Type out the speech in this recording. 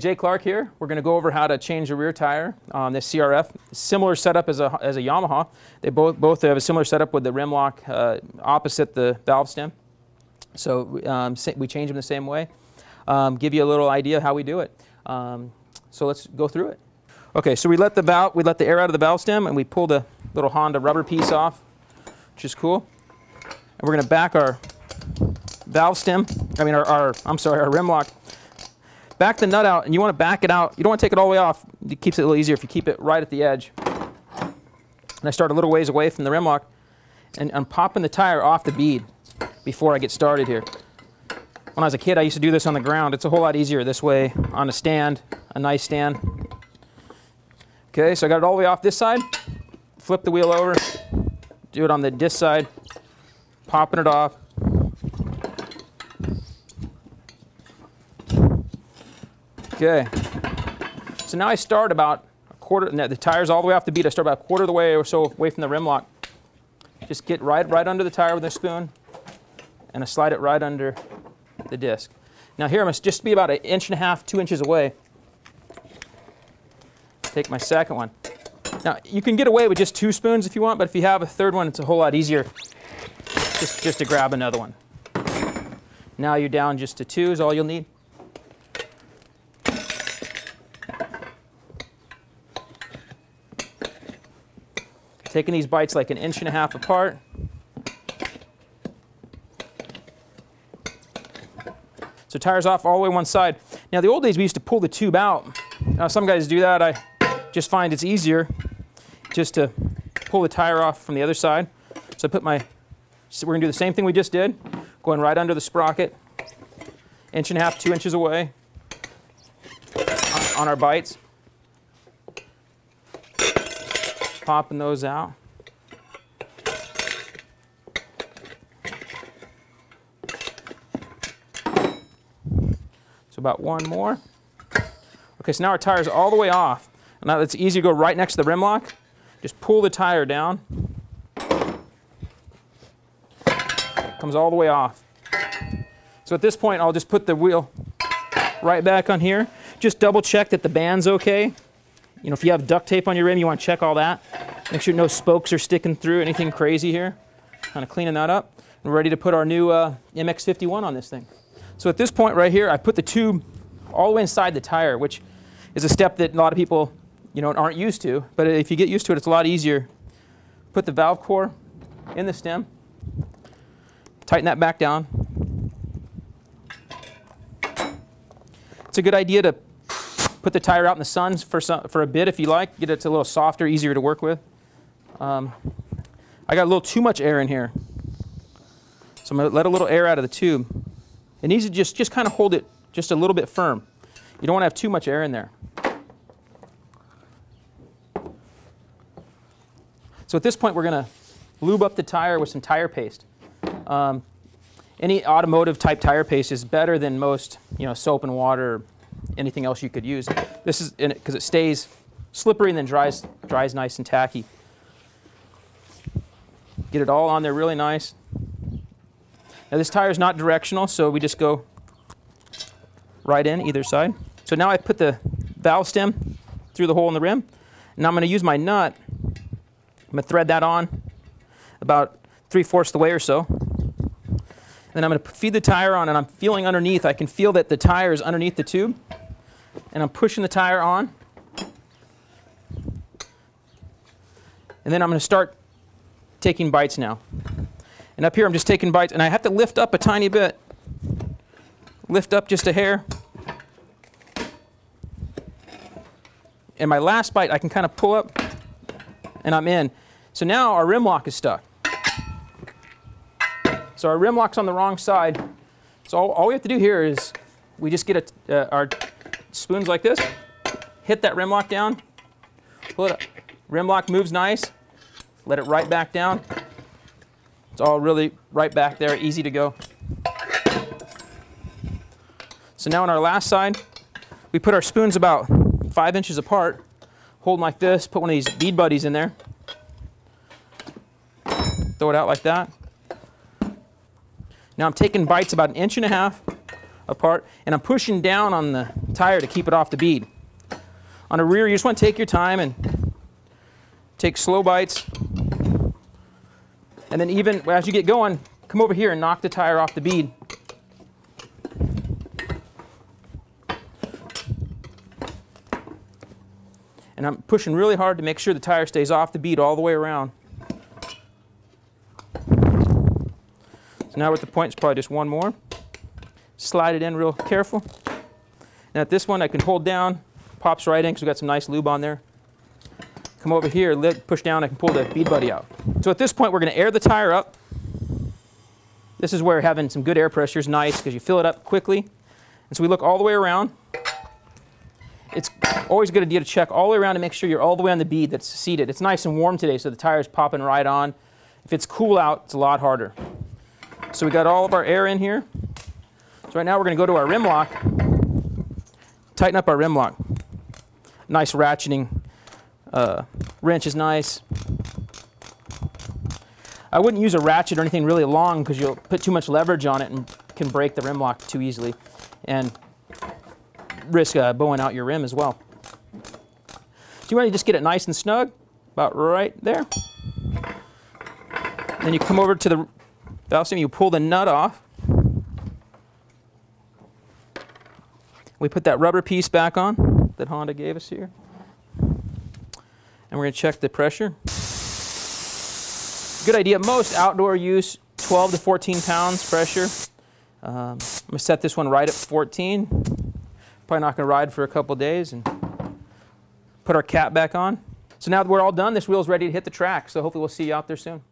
Jay Clark here. We're going to go over how to change the rear tire on this CRF. Similar setup as a, as a Yamaha. They both, both have a similar setup with the rim lock uh, opposite the valve stem. So um, we change them the same way. Um, give you a little idea how we do it. Um, so let's go through it. Okay, so we let the valve, we let the air out of the valve stem and we pull the little Honda rubber piece off, which is cool. And we're going to back our valve stem, I mean our, our, I'm sorry, our rim lock. Back the nut out and you want to back it out. You don't want to take it all the way off. It keeps it a little easier if you keep it right at the edge. And I start a little ways away from the rim lock and I'm popping the tire off the bead before I get started here. When I was a kid, I used to do this on the ground. It's a whole lot easier this way on a stand, a nice stand. Okay, so I got it all the way off this side. Flip the wheel over, do it on the disc side, popping it off. Okay, so now I start about a quarter, the tire's all the way off the bead. I start about a quarter of the way or so away from the rim lock. Just get right, right under the tire with a spoon, and I slide it right under the disc. Now here I must just be about an inch and a half, two inches away. Take my second one. Now you can get away with just two spoons if you want, but if you have a third one, it's a whole lot easier just, just to grab another one. Now you're down just to two is all you'll need. Taking these bites like an inch and a half apart. So tires off all the way one side. Now the old days we used to pull the tube out. Now some guys do that. I just find it's easier just to pull the tire off from the other side. So I put my, so we're gonna do the same thing we just did, going right under the sprocket, inch and a half, two inches away on, on our bites. Popping those out. So about one more. Okay, so now our tire is all the way off. Now it's easy to go right next to the rim lock. Just pull the tire down. Comes all the way off. So at this point, I'll just put the wheel right back on here. Just double check that the band's okay. You know, if you have duct tape on your rim, you want to check all that. Make sure no spokes are sticking through, anything crazy here. Kind of cleaning that up. We're ready to put our new uh, MX-51 on this thing. So at this point right here, I put the tube all the way inside the tire, which is a step that a lot of people you know, aren't used to. But if you get used to it, it's a lot easier. Put the valve core in the stem. Tighten that back down. It's a good idea to put the tire out in the sun for, some, for a bit if you like. Get it a little softer, easier to work with. Um, I got a little too much air in here. So I'm going to let a little air out of the tube. It needs to just, just kind of hold it just a little bit firm. You don't want to have too much air in there. So at this point, we're going to lube up the tire with some tire paste. Um, any automotive type tire paste is better than most, you know, soap and water anything else you could use. This is because it, stays slippery and then dries, dries nice and tacky. Get it all on there really nice. Now this tire is not directional, so we just go right in either side. So now I put the valve stem through the hole in the rim. Now I'm going to use my nut. I'm going to thread that on about three-fourths the way or so. And Then I'm going to feed the tire on, and I'm feeling underneath. I can feel that the tire is underneath the tube. And I'm pushing the tire on. And then I'm going to start taking bites now. And up here I'm just taking bites, and I have to lift up a tiny bit. Lift up just a hair. And my last bite, I can kind of pull up, and I'm in. So now our rim lock is stuck. So our rim lock's on the wrong side. So all, all we have to do here is we just get a, uh, our spoons like this, hit that rim lock down, pull it up. Rim lock moves nice, let it right back down. It's all really right back there, easy to go. So now on our last side, we put our spoons about five inches apart, hold them like this, put one of these bead buddies in there, throw it out like that. Now I'm taking bites about an inch and a half apart, and I'm pushing down on the tire to keep it off the bead. On a rear, you just want to take your time and take slow bites. And then even as you get going, come over here and knock the tire off the bead. And I'm pushing really hard to make sure the tire stays off the bead all the way around. So now at the point, it's probably just one more. Slide it in real careful. Now at this one I can hold down, pops right in because we've got some nice lube on there. Come over here, push down, I can pull the bead buddy out. So at this point we're going to air the tire up. This is where having some good air pressure is nice because you fill it up quickly. And so we look all the way around. It's always a good idea to check all the way around to make sure you're all the way on the bead that's seated. It's nice and warm today, so the tire's popping right on. If it's cool out, it's a lot harder. So we got all of our air in here. So right now we're going to go to our rim lock, tighten up our rim lock. Nice ratcheting uh, wrench is nice. I wouldn't use a ratchet or anything really long because you'll put too much leverage on it and can break the rim lock too easily and risk uh, bowing out your rim as well. So you want to just get it nice and snug, about right there. Then you come over to the valve stem, you pull the nut off. We put that rubber piece back on that Honda gave us here. And we're going to check the pressure. Good idea. Most outdoor use, 12 to 14 pounds pressure. Um, I'm going to set this one right at 14. Probably not going to ride for a couple days and put our cap back on. So now that we're all done, this wheel's ready to hit the track. So hopefully we'll see you out there soon.